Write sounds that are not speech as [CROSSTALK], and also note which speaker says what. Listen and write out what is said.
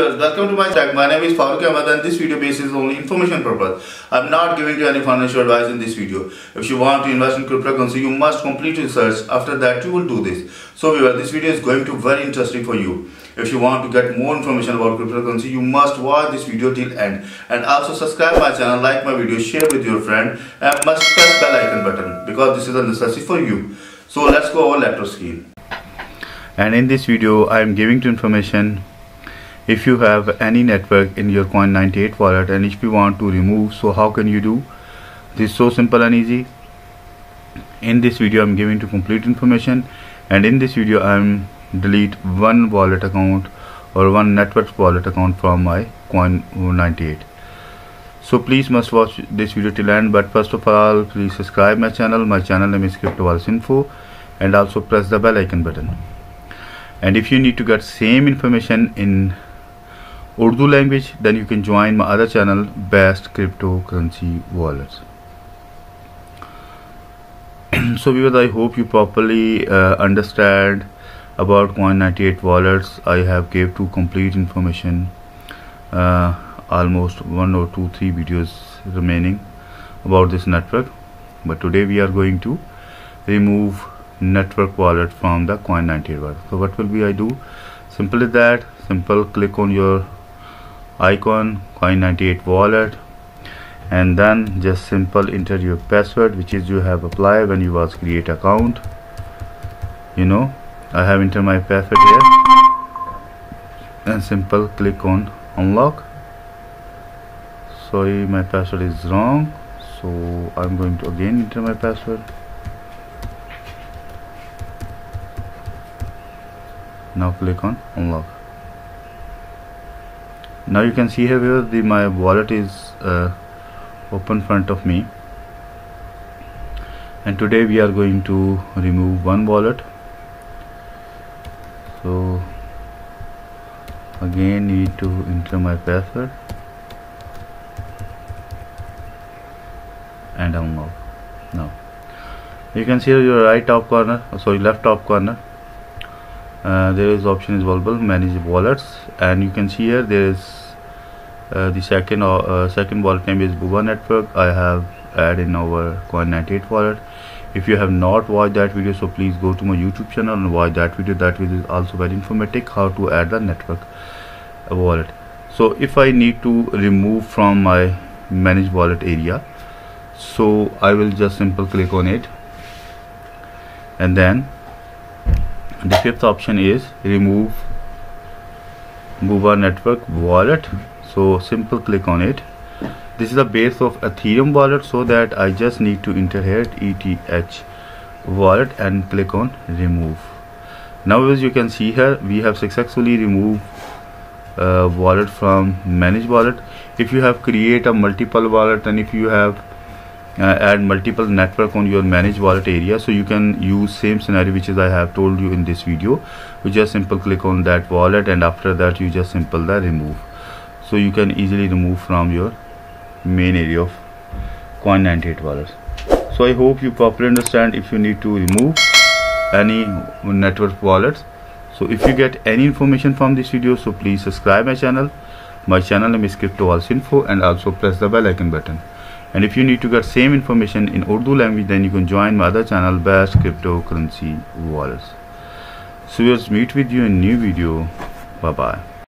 Speaker 1: welcome to my channel. My name is Farooq Ahmed and this video base is only information purpose. I'm not giving you any financial advice in this video. If you want to invest in cryptocurrency, you must complete research. After that, you will do this. So viewer, this video is going to very interesting for you. If you want to get more information about cryptocurrency, you must watch this video till end. And also subscribe my channel, like my video, share with your friend and must press bell icon button because this is a necessity for you. So let's go over laptop screen. And in this video, I am giving to information if you have any network in your coin98 wallet and if you want to remove so how can you do? This is so simple and easy. In this video i'm giving you complete information. And in this video i'm delete one wallet account or one network wallet account from my coin98 so please must watch this video till end. But first of all please subscribe my channel. My channel name is crypto info. And also press the bell icon button. And if you need to get same information in Urdu language then you can join my other channel best cryptocurrency wallets. [CLEARS THROAT] So viewers I hope you properly uh, understand about coin98 wallets. I have gave two complete information uh, almost one or two three videos remaining about this network. But today we are going to remove network wallet from the coin98 wallet. So what will be I do? Simple as that simple click on your icon coin98 wallet and then just simple enter your password which is you have applied when you was create account. You know I have entered my password here. And simple click on unlock. Sorry my password is wrong. So I'm going to again enter my password. Now click on unlock now you can see here the my wallet is uh, open front of me. And today we are going to remove one wallet. So again need to enter my password and unlock now you can see your right top corner sorry left top corner uh, there is option is available manage wallets and you can see here there is uh, the second uh, second wallet name is Boba Network. I have added in our Coin98 wallet. If you have not watched that video, so please go to my YouTube channel and watch that video. That video is also very informative how to add the network uh, wallet. So if I need to remove from my manage wallet area, so I will just simple click on it and then the fifth option is remove Boba network wallet. So simple click on it. This is the base of ethereum wallet so that i just need to enter here eth wallet and click on remove. Now as you can see here we have successfully removed uh, wallet from manage wallet. If you have create a multiple wallet and if you have Uh, add multiple network on your manage wallet area. So you can use same scenario which is I have told you in this video. You just simple click on that wallet and after that you just simple the remove. So you can easily remove from your main area of coin98 wallets. So i hope you properly understand if you need to remove any network wallets. So if you get any information from this video so please subscribe my channel. My channel name is crypto info and also press the bell icon button and if you need to get same information in urdu language then you can join my other channel best cryptocurrency wallets. So we'll meet with you in new video. Bye bye